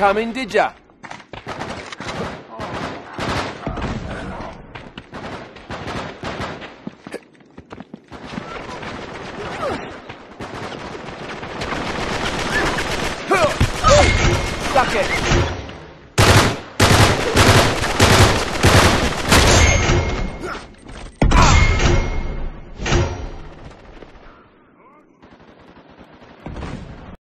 coming, did ya? Suck it!